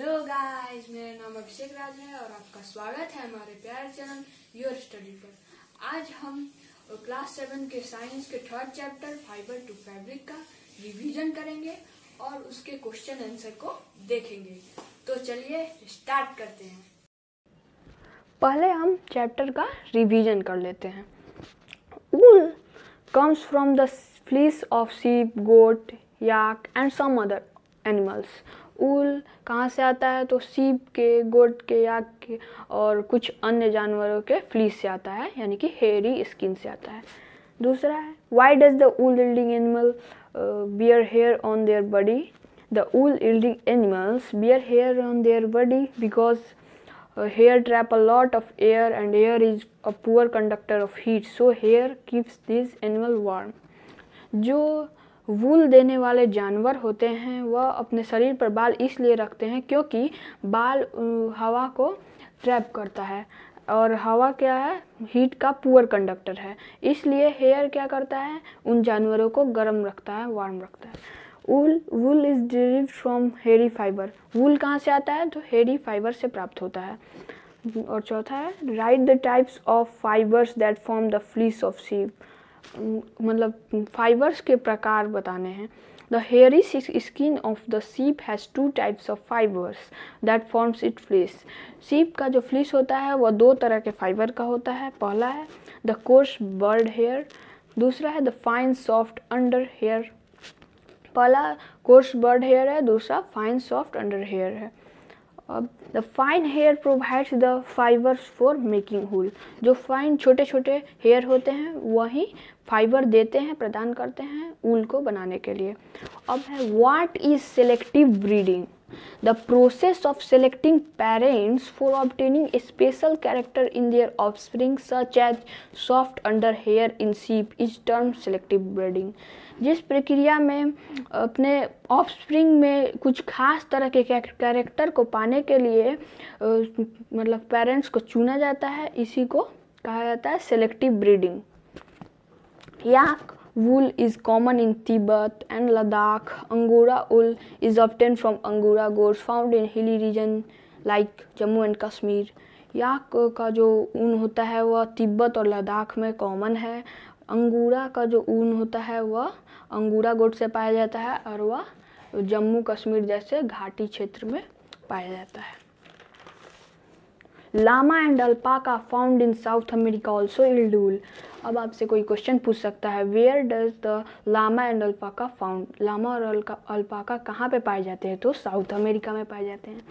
Hello guys मेरा नाम अभिषेक राज है और आपका स्वागत है हमारे प्यारे चैनल योर स्टडी पर। आज हम क्लास सेवन के साइंस के third chapter fibre to fabric का रिवीजन करेंगे और उसके क्वेश्चन आंसर को देखेंगे। तो चलिए स्टार्ट करते हैं। पहले हम चैप्टर का रिवीजन कर लेते हैं। Wool comes from the fleece of sheep, goat, yak and some other animals ऊल कहाँ से आता है? तो सीप के, गोट के, याक के और कुछ अन्य जानवरों के फ्लीस से आता है, यानी कि हेयरी स्किन से आता है। दूसरा है why does the wool yielding animal bear hair on their body the wool yielding animals bear hair on their body because hair trap a lot of air and air is a poor conductor of heat. So, hair keeps this animal warm. जो wool देने वाले जानवर होते हैं, वह अपने शरीर पर बाल इसलिए रखते हैं क्योंकि बाल हवा को ट्रैप करता है। और हवा क्या है? हीट का पुअर कंडक्टर है। इसलिए हेयर क्या करता है? उन जानवरों को गर्म रखता है वार्म रखता है। Wool wool is derive from hairy fibre wool कहाँ से आता है? तो हेरी फाइबर से प्राप्त होता है। और चौथा है write the types of fibres that form the fleece of sheep मतलब फाइबर्स के प्रकार बताने हैं। The hairy skin of the sheep has two types of fibres that forms it fleece sheep का जो फ्लीस होता है वह दो तरह के फाइबर का होता है। पहला है द कोर्स बर्ड हेयर दूसरा है the fine soft under hair पहला कोर्स बर्ड हेयर है, दूसरा फाइन सॉफ्ट अंडर हेयर है। अब the fine hair provides the fibres for making wool जो फाइन छोटे छोटे हेयर होते हैं, वही फाइबर देते हैं, प्रदान करते हैं ऊल को बनाने के लिए। अब है what is selective breeding the process of selecting parents for obtaining special character in their of such as soft under hair in sheep is term selective breeding जिस प्रक्रिया में, अपने ऑफस्प्रिंग में कुछ खास तरह के कैरेक्टर को पाने के लिए मतलब पेरेंट्स को चुना जाता है, इसी को कहा जाता है सेलेक्टिव ब्रीडिंग या wool is common in Tibet and Ladakh angora wool is obtain from angora goats found in hilly region like Jammu and Kashmir याक का जो ऊन होता है, वह तिब्बत और लद्दाख में कॉमन है। अंगूरा का जो ऊन होता है वह अंगूरा गोट से पाया जाता है और वह जम्मू कश्मीर जैसे घाटी क्षेत्र में पाया जाता है। Llama and alpaca found in South America also yield wool. अब आपसे कोई क्वेश्चन पूछ सकता है where does the llama and alpaca found, llama और अल्पाका कहाँ पे पाए जाते हैं? तो साउथ अमेरिका में पाए जाते हैं।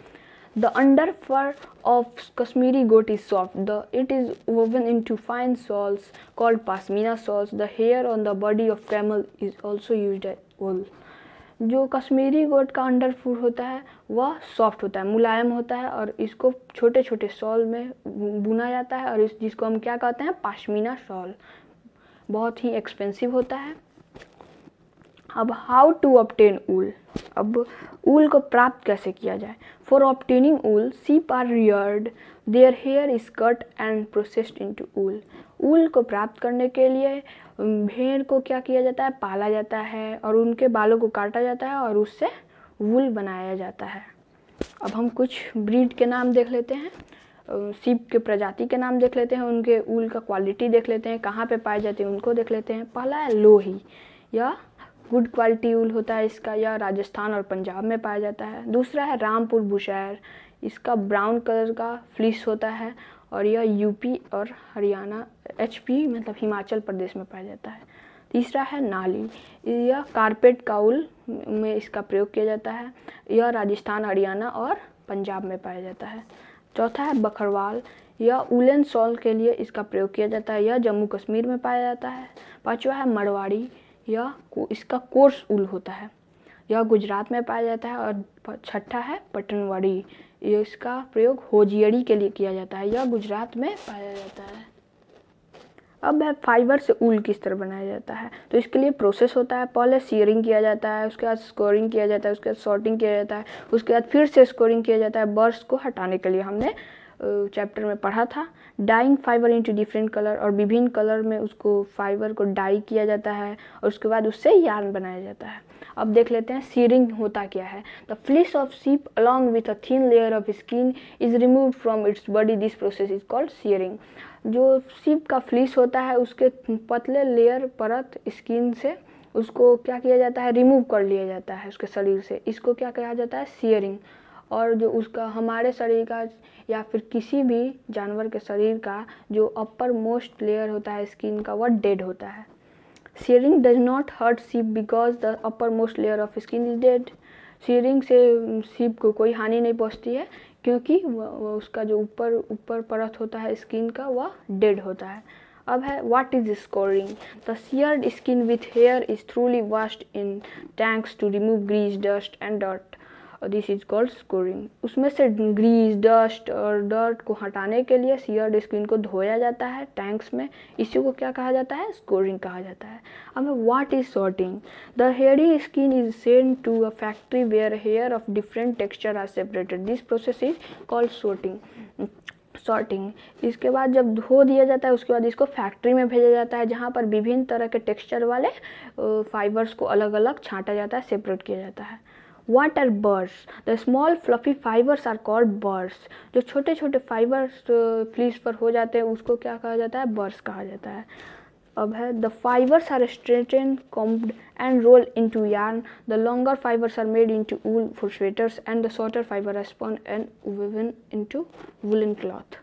The under fur of Kashmiri goat is soft the it is woven into fine shawls called pashmina shawls the hair on the body of camel is also used as wool. जो Kashmiri goat का under fur होता है, वह soft होता है, मुलायम होता है और इसको छोटे छोटे शॉल में बुना जाता है और इस, जिसको हम क्या कहते हैं? पाशमीना शॉल। बहुत ही एक्सपेंसिव होता है। अब हाउ टू ऑप्टेन ऊल? अब ऊल को प्राप्त कैसे किया जाए? For obtaining wool sheep are reared their hair is cut and processed into wool. Wool को प्राप्त करने के लिए भेड़ को क्या किया जाता है? पाला जाता है और उनके बालों को काटा जाता है और उससे वूल बनाया जाता है। अब हम कुछ ब्रीड के नाम देख लेते हैं। सीप के प्रजाति के नाम देख लेते हैं, उनके ऊल का क्वालिटी देख लेते हैं, कहाँ पे पाए जाते हैं उनको देख लेते हैं। पहला है लोही यह गुड क्वालिटी ऊल होता है इसका यह राजस्थान और पंजाब में पाया जाता है। दूसरा है रामपुर बुशैर। इसका ब्राउन कलर का फ्लिस होता है और यह यूपी और हरियाणा, एचपी मतलब हिमाचल प्रदेश में पाया जाता है। तीसरा है नाली। यह कारपेट का ऊल में इसका प्रयोग किया जाता है। यह राजस्थान, हरियाणा और पंजाब में पाया जाता है। चौथा है बखरवाल। यह उलन सॉल के लिए इसका प्रयोग किया जाता है। यह जम्मू कश्मीर में पाया जाता है। पांचवा है मरवाड़ी यह इसका कोर्स ऊल होता है। यह गुजरात में पाया जाता है और छठा है पटनवाड़ी। इसका प्रयोग होजियड़ी के लिए किया जाता है यह गुजरात में पाया जाता है। अब है फाइबर से ऊल किस तरह बनाया जाता है। तो इसके लिए प्रोसेस होता है, पहले सीयरिंग किया जाता है, उसके बाद स्कोरिंग किया जाता है, उसके बाद सॉर्टिंग किया जाता है, उसके बाद फिर से स्कोरिंग किया जाता है बर्ड्स को हटाने के लिए हमने चैप्टर में पढ़ा था। Dyeing fibre into different colour और विभिन्न कलर में उसको फाइबर को डाई किया जाता है और उसके बाद उससे यार्न बनाया जाता है। अब देख लेते हैं सीरिंग होता क्या है। The fleece of sheep along with a thin layer of skin is remove from its body this process is called shearing जो सीप का फ्लिस होता है, उसके पतले लेयर परत स्किन से उसको क्या किया जाता है? रिमूव कर लिया जाता है उसके शरीर से। इसको क्या कहा जाता है? सीयरिंग और जो उसका, हमारे शरीर का या फिर किसी भी जानवर के शरीर का जो अपर मोस्ट लेयर होता है स्किन का वह डेड होता है। Shearing does not hurt sheep because the upper most layer of skin is dead shearing से सीप को कोई हानि नहीं पहुँचती है, क्योंकि उसका जो ऊपर ऊपर परत होता है स्किन का वह डेड होता है। अब है what is scouring the sheared skin with hair is thoroughly washed in tanks to remove grease dust and dirt this is called scouring उसमें से ग्रीस डस्ट और डर्ट को हटाने के लिए सीयर्ड स्किन को धोया जाता है टैंक्स में। इसी को क्या कहा जाता है? स्कोरिंग कहा जाता है। अब what is sorting the hairy skin is sent to a factory where hair of different texture are separated this process is called sorting sorting इसके बाद जब धो दिया जाता है, उसके बाद इसको फैक्ट्री में भेजा जाता है, जहाँ पर विभिन्न तरह के टेक्सचर वाले फाइबर्स को अलग अलग छांटा जाता है सेपरेट किया जाता है। What are burrs. The small fluffy fibres are called burrs. जो छोटे छोटे फाइबर्स फ्लीस पर हो जाते हैं, उसको क्या कहा जाता है? बर्स कहा जाता है। अब है the fibres are straighten combed and roll into yarn the longer fibres are made into wool for sweaters and the shorter fibre are spun and woven into woollen cloth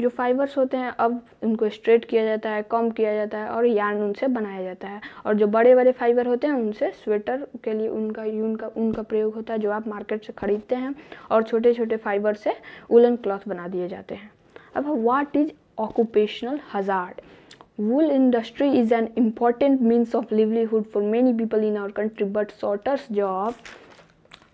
जो फाइबर्स होते हैं, अब उनको स्ट्रेट किया जाता है, कम किया जाता है और यार्न उनसे बनाया जाता है। और जो बड़े बड़े फाइबर होते हैं, उनसे स्वेटर के लिए उनका, यून का, उनका प्रयोग होता है, जो आप मार्केट से ख़रीदते हैं और छोटे छोटे फाइबर से वुलन क्लॉथ बना दिए जाते हैं। अब what is occupational hazard wool industry is an important means of livelihood for many people in our country, but sorters job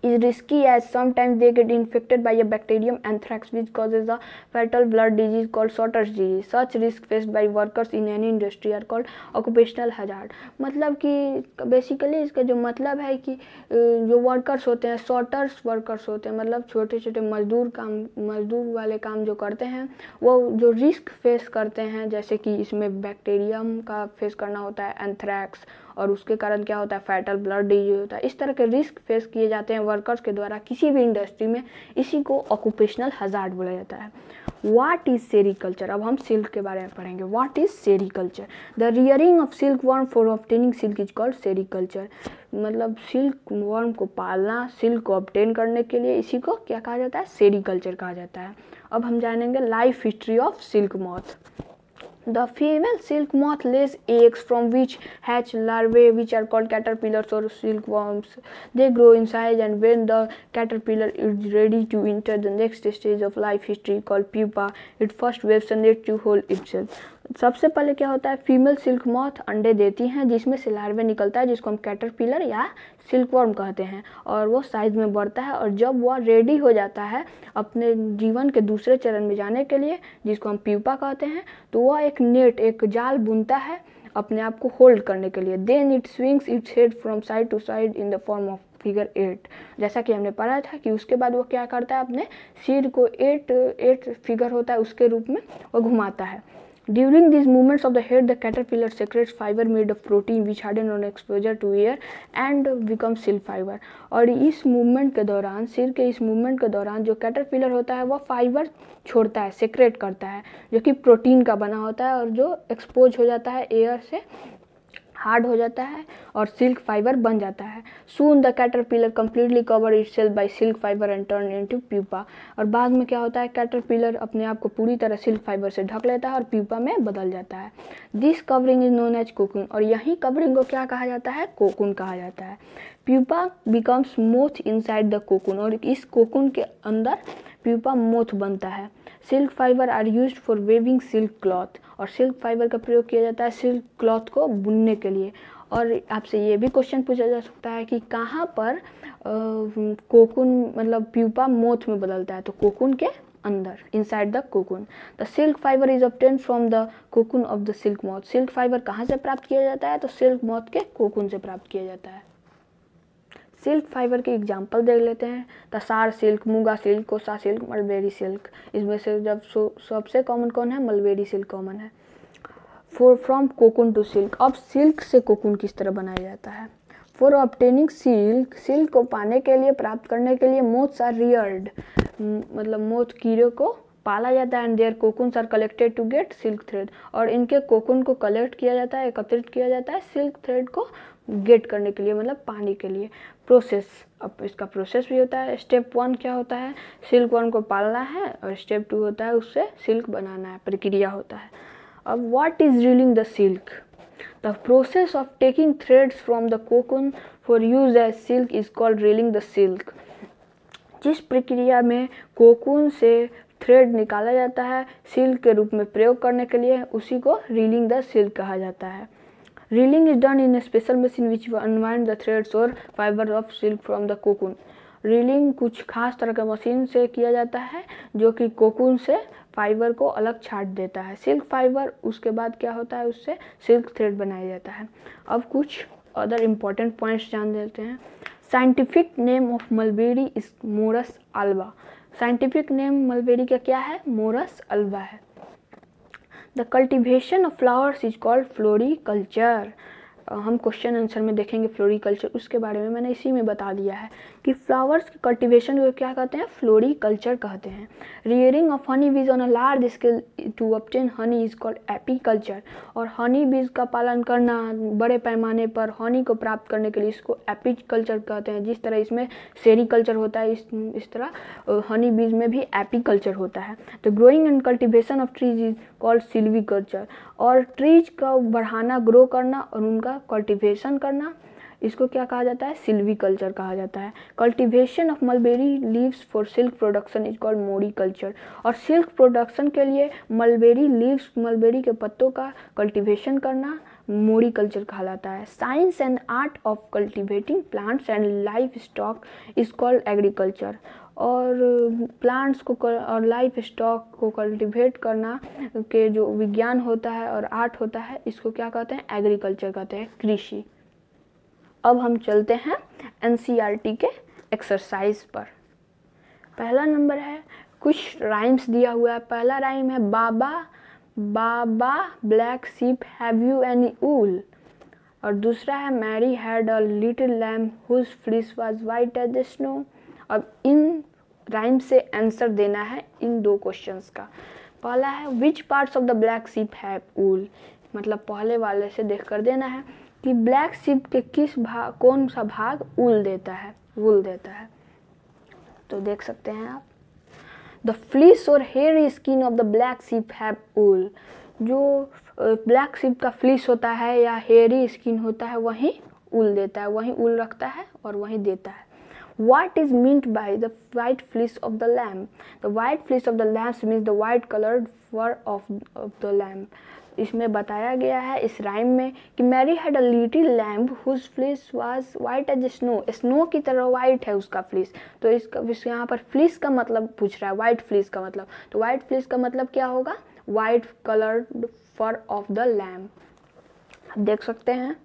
is risky as sometimes they get infected by a bacterium anthrax which causes a fatal blood disease called Sotter's disease. Such risk faced by workers in any industry are called occupational hazard. मतलब कि basically इसका जो मतलब है कि जो workers होते हैं सॉटर्स वर्कर्स होते हैं मतलब छोटे छोटे मजदूर काम मजदूर वाले काम जो करते हैं वो जो रिस्क फेस करते हैं जैसे कि इसमें बैक्टीरियम का फेस करना होता है एंथ्रैक्स और उसके कारण क्या होता है फैटल ब्लड डिज़ीज़ होता है। इस तरह के रिस्क फेस किए जाते हैं वर्कर्स के द्वारा किसी भी इंडस्ट्री में। इसी को ऑक्यूपेशनल हजार्ड बोला जाता है। वाट इज़ सेरिकल्चर अब हम सिल्क के बारे में पढ़ेंगे। What is sericulture the rearing of silk worm for obtaining silk is called sericulture मतलब सिल्क वर्म को पालना सिल्क को ऑप्टेन करने के लिए इसी को क्या कहा जाता है? सेरिकल्चर कहा जाता है। अब हम जानेंगे life history of silk moth The female silk moth lays eggs from which hatch larvae which are called caterpillars or silkworms. They grow in size and when the caterpillar is ready to enter the next stage of life history called pupa, it first weaves a net to hold itself. सबसे पहले क्या होता है female silk moth अंडे देती हैं, जिसमें से लार्वे निकलता है, जिसको हम कैटरपिलर या सिल्क वर्म कहते हैं, और वो साइज़ में बढ़ता है, और जब वह रेडी हो जाता है अपने जीवन के दूसरे चरण में जाने के लिए, जिसको हम प्यूपा कहते हैं तो वह एक नेट एक जाल बुनता है अपने आप को होल्ड करने के लिए। Then it swings its head from side to side in the form of figure eight जैसा कि हमने पढ़ा था कि उसके बाद वो क्या करता है, अपने सिर को एट एट फिगर होता है, उसके रूप में वो घुमाता है। During this movements of the head the caterpillar secrete fibre made of protein which harden on exposure to air and become silk fibre और इस मूवमेंट के दौरान, सिर के इस मूवमेंट के दौरान जो कैटरपिलर होता है वह फाइबर छोड़ता है सेक्रेट करता है, जो कि प्रोटीन का बना होता है और जो एक्सपोज हो जाता है एयर से हार्ड हो जाता है और सिल्क फाइबर बन जाता है। Soon the caterpillar completely cover itself by silk fibre and turn into pupa और बाद में क्या होता है? कैटरपिलर अपने आप को पूरी तरह सिल्क फाइबर से ढक लेता है और प्यूपा में बदल जाता है। This covering is known as cocoon और यही कवरिंग को क्या कहा जाता है? कोकुन कहा जाता है। Pupa becomes moth inside the cocoon और इस कोकुन के अंदर प्यूपा मोथ बनता है। Silk fibre are use for weaving silk cloth और सिल्क फाइबर का प्रयोग किया जाता है सिल्क क्लॉथ को बुनने के लिए। और आपसे ये भी क्वेश्चन पूछा जा सकता है कि कहाँ पर कोकुन मतलब प्यूपा मोथ में बदलता है? तो कोकुन के अंदर inside the cocoon the silk fibre is obtain from the cocoon of the silk moth silk fibre कहाँ से प्राप्त किया जाता है? तो सिल्क मॉथ के कोकुन से प्राप्त किया जाता है। सिल्क फाइबर के एग्ज़ाम्पल देख लेते हैं। Tasar silk, muga silk, kosa silk, mulberry silk. इसमें से जब सबसे कॉमन कौन है? मलबेरी सिल्क कॉमन है। For from cocoon to silk अब सिल्क से कोकुन किस तरह बनाया जाता है? फॉर ऑप्टेनिंग सिल्क सिल्क को पाने के लिए, प्राप्त करने के लिए मोथ्स आर रियर्ड मतलब मोथ कीड़े को पाला जाता है। And their cocoons are collected to get silk thread और इनके कोकुन को कलेक्ट किया जाता है, एकत्रित किया जाता है सिल्क थ्रेड को गेट करने के लिए मतलब पाने के लिए। प्रोसेस अब इसका प्रोसेस भी होता है। स्टेप वन क्या होता है? सिल्क वन को पालना है और स्टेप टू होता है उससे सिल्क बनाना है, प्रक्रिया होता है। अब what is reeling the silk the process of taking threads from the cocoon for use as silk is called reeling the silk जिस प्रक्रिया में कोकुन से थ्रेड निकाला जाता है सिल्क के रूप में प्रयोग करने के लिए उसी को रीलिंग द सिल्क कहा जाता है। Reeling is done in special machine which unwind the threads और fibre of silk from the cocoon reeling कुछ खास तरह के मशीन से किया जाता है, जो कि कोकुन से फाइबर को अलग छाट देता है। सिल्क फाइबर उसके बाद क्या होता है, उससे सिल्क थ्रेड बनाया जाता है। अब कुछ अदर इंपॉर्टेंट पॉइंट्स जान लेते हैं। Scientific name of mulberry is Morus alba scientific name mulberry का क्या है? मोरस अल्बा है। The cultivation of flowers is called floriculture हम क्वेश्चन आंसर में देखेंगे फ्लोरिकल्चर उसके बारे में मैंने इसी में बता दिया है। कि फ्लावर्स की कल्टिवेशन को क्या कहते हैं? फ्लोरिकल्चर कहते हैं। Rearing of honey bees on a large scale to obtain honey is called apiculture और हनी बीज का पालन करना बड़े पैमाने पर हनी को प्राप्त करने के लिए इसको एपीकल्चर कहते हैं। जिस तरह इसमें सेरिकल्चर होता है, इस इस तरह हनी बीज में भी एपीकल्चर होता है। तो growing and cultivation of trees is called silviculture और ट्रीज का बढ़ाना ग्रो करना और उनका कल्टिवेशन करना इसको क्या कहा जाता है? सिल्वी कल्चर कहा जाता है। Cultivation of mulberry leaves for silk production is called moriculture और सिल्क प्रोडक्शन के लिए मलबेरी लीव्स मलबेरी के पत्तों का कल्टिवेशन करना मोरी कल्चर कहा जाता है। Science and art of cultivating plants and life stock is called agriculture और प्लांट्स को कर, और लाइफ स्टॉक को कल्टिवेट करना के जो विज्ञान होता है और आर्ट होता है इसको क्या कहते हैं? एग्रीकल्चर कहते हैं। कृषि। अब हम चलते हैं एन e के एक्सरसाइज पर। पहला नंबर है, कुछ राइम्स दिया हुआ है। पहला राइम है, baa baa black sheep have you any wool और दूसरा है Mary had a little lamb whose fleece was white as the snow अब इन राइम से आंसर देना है इन दो क्वेश्चंस का। पहला है which parts of the black sheep have wool मतलब पहले वाले से देख कर देना है। कि ब्लैक शिप के किस भाग कौन सा भाग उल देता है वुल देता है। तो देख सकते हैं आप। द फ्लिस और hair skin of the black sheep have wool जो ब्लैक शिप का फ्लिस होता है या हेयरी स्किन होता है वही उल देता है वही उल रखता है और वही देता है। What is meant by the white fleece of the lamb? The white fleece of the lamb means the white colored fur of, of the lamb. इसमें बताया गया है, इस राइम में, कि Mary had a little lamb whose fleece was white as snow snow की तरह white है उसका फ्लिस तो इसका यहाँ पर फ्लिस का मतलब पूछ रहा है वाइट फ्लिस का मतलब. तो वाइट फ्लिस का मतलब क्या होगा? White coloured fur of the lamb देख सकते हैं।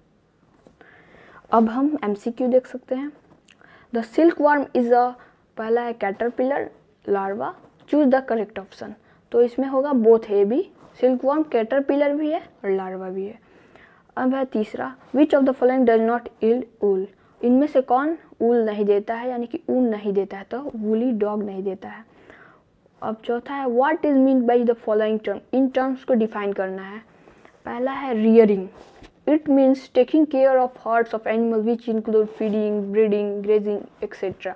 अब हम एमसीक्यू देख सकते हैं। The silk worm is a पहला है caterpillar larva choose the correct option तो इसमें होगा both A B silkworm caterpillar भी है और लार्वा भी है। अब है तीसरा which of the following does not yield wool इनमें से कौन ऊल नहीं देता है, यानी कि ऊन नहीं देता है तो वूली डॉग नहीं देता है। अब चौथा है what is mean by the following term in terms को डिफाइन करना है। पहला है rearing it means taking care of herds of animal which include feeding breeding grazing etcetera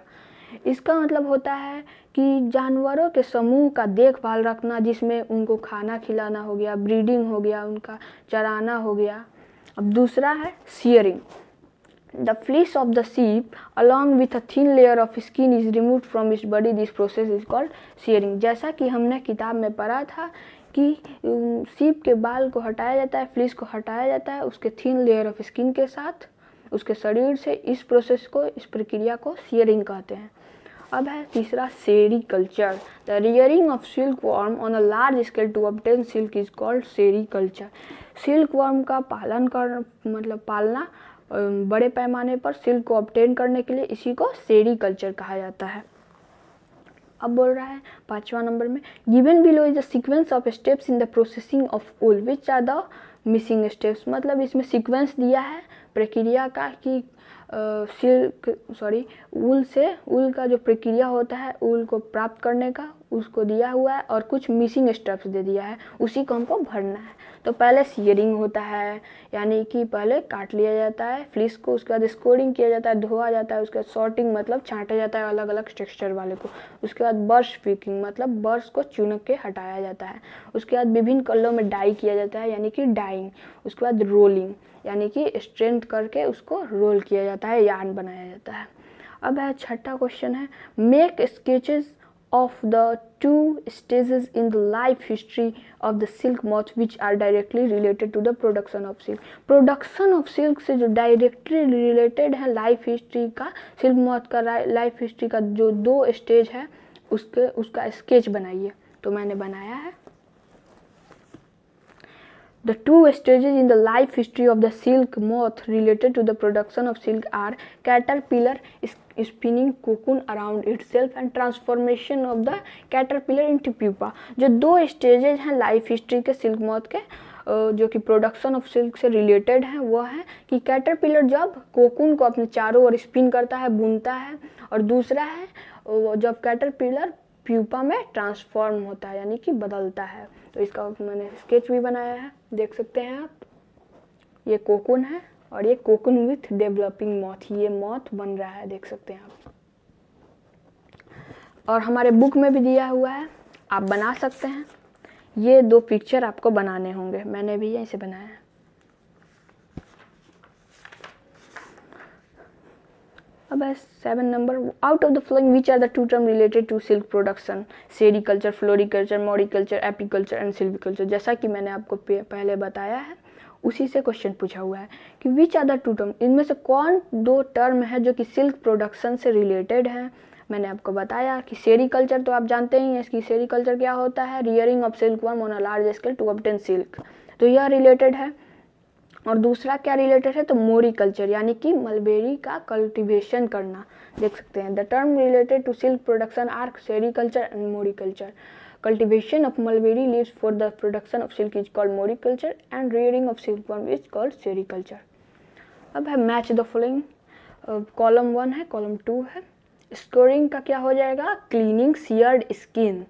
इसका मतलब होता है कि जानवरों के समूह का देखभाल रखना, जिसमें उनको खाना खिलाना हो गया ब्रीडिंग हो गया, उनका चराना हो गया। अब दूसरा है shearing the fleece of the sheep along with a thin layer of skin is remove from its body this process is called shearing जैसा कि हमने किताब में पढ़ा था कि सीप के बाल को हटाया जाता है फ्लिस को हटाया जाता है उसके थिन लेयर ऑफ़ स्किन के साथ, उसके शरीर से। इस प्रोसेस को, इस प्रक्रिया को सियरिंग कहते हैं। अब है तीसरा sericulture. The rearing of silk worm on a large scale to obtain silk is called sericulture. Silk worm का पालन कर मतलब पालना बड़े पैमाने पर सिल्क को ऑप्टेन करने के लिए इसी को सेरी कल्चर कहा जाता है। अब बोल रहा है, पांचवा नंबर में given below is the sequence of steps in the processing of wool which are the missing steps मतलब इसमें सीक्वेंस दिया है, प्रक्रिया का कि सिल्क सॉरी ऊल से ऊल का जो प्रक्रिया होता है ऊल को प्राप्त करने का उसको दिया हुआ है और कुछ मिसिंग स्टेप्स दे दिया है। उसी को हमको भरना है। तो पहले सीयरिंग होता है, यानी कि पहले काट लिया जाता है फ्लिस को, उसके बाद स्कोरिंग किया जाता है धोआ जाता है, उसके बाद सॉर्टिंग मतलब छांटा जाता है अलग अलग टेक्सचर वाले को। उसके बाद बर्श पिकिंग मतलब बर्श को चुनक के हटाया जाता है। उसके बाद विभिन्न कलरों में डाई किया जाता है, यानी कि डाइंग उसके बाद रोलिंग यानी कि स्ट्रेंथ करके उसको रोल किया जाता है यान बनाया जाता है। अब है छठा क्वेश्चन है make sketches of the two stages in the life history of the silk moth which are directly related to the production of silk production of silk से जो directly related है life history का silk moth का life history का जो दो stage है उसके उसका sketch बनाइए तो मैंने बनाया है The two stages in the life history of the silk moth related to the production of silk are caterpillar spinning cocoon around itself and transformation of the caterpillar into pupa. जो दो stages हैं life history के silk moth के जो कि production of silk से related है वो है कि कैटरपिलर जब कोकून को अपने चारों ओर स्पिन करता है बुनता है और दूसरा है जब कैटरपिलर प्यूपा में ट्रांसफॉर्म होता है यानी कि बदलता है तो इसका मैंने स्केच भी बनाया है देख सकते हैं आप। ये कोकुन है और ये कोकुन विथ डेवलपिंग मॉथ ये मौत बन रहा है, देख सकते हैं आप। और हमारे बुक में भी दिया हुआ है, आप बना सकते हैं। ये दो पिक्चर आपको बनाने होंगे, मैंने भी यहीं से बनाया है। अब है seven number out of the following which are the two term related to silk production sericulture floriculture moriculture apiculture and silviculture जैसा कि मैंने आपको पहले बताया है, उसी से क्वेश्चन पूछा हुआ है कि which are the two term इनमें से कौन दो टर्म है जो कि सिल्क प्रोडक्शन से रिलेटेड है? मैंने आपको बताया कि सेरिकल्चर तो आप जानते ही हैं, इसकी सेरिकल्चर क्या होता है? Rearing of silk worm on a large scale to obtain silk तो यह रिलेटेड है। और दूसरा क्या रिलेटेड है? तो मोरी कल्चर यानी कि मलबेरी का कल्टीवेशन करना। देख सकते हैं। The term related to silk production are sericulture and moriculture cultivation of mulberry leaves for the production of silk is called moriculture and rearing of silkworm is called sericulture अब है match the following column one है column two है। Scoring का क्या हो जाएगा? Cleaning seared skin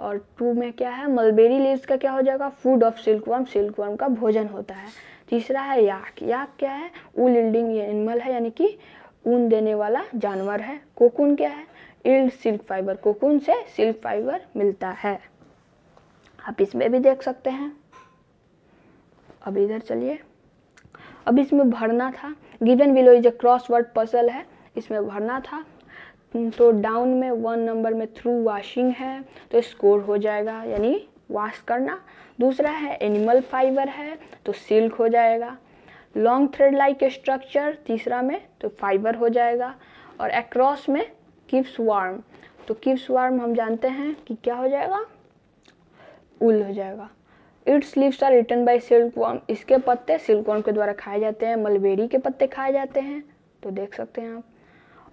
और two में क्या है? मलबेरी लीव्स का क्या हो जाएगा? फ़ूड ऑफ़ सिल्कवर्म सिल्कवर्म का भोजन होता है। तीसरा है याक। याक क्या है? ऊल इल्डिंग एनिमल है, यानी कि ऊन देने वाला जानवर है। कोकुन क्या है? Yield silk fibre. कोकुन से सिल्क फाइबर मिलता है। आप इसमें भी देख सकते हैं। अब इधर चलिए। अब इसमें भरना था। Given below is a crossword puzzle है। इसमें भरना था। तो डाउन में वन नंबर में थ्रू वॉशिंग है तो स्कोर हो जाएगा। यानी वॉश करना। दूसरा है एनिमल फाइबर है तो सिल्क हो जाएगा। लॉन्ग थ्रेड लाइक स्ट्रक्चर तीसरा में तो फाइबर हो जाएगा। और अक्रॉस में किप्स वार्म तो किप्स वार्म हम जानते हैं कि क्या हो जाएगा? उल हो जाएगा। Its leaves are return by silk worm इसके पत्ते सिल्क वर्म के द्वारा खाए जाते हैं मलबेरी के पत्ते खाए जाते हैं तो देख सकते हैं आप।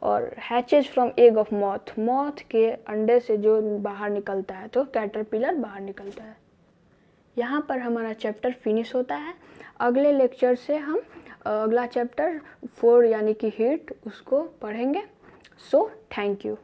और hatches from egg of moth moth के अंडे से जो बाहर निकलता है तो कैटरपिलर बाहर निकलता है। यहाँ पर हमारा चैप्टर फिनिश होता है। अगले लेक्चर से हम अगला चैप्टर फोर यानी कि हीट उसको पढ़ेंगे। So thank you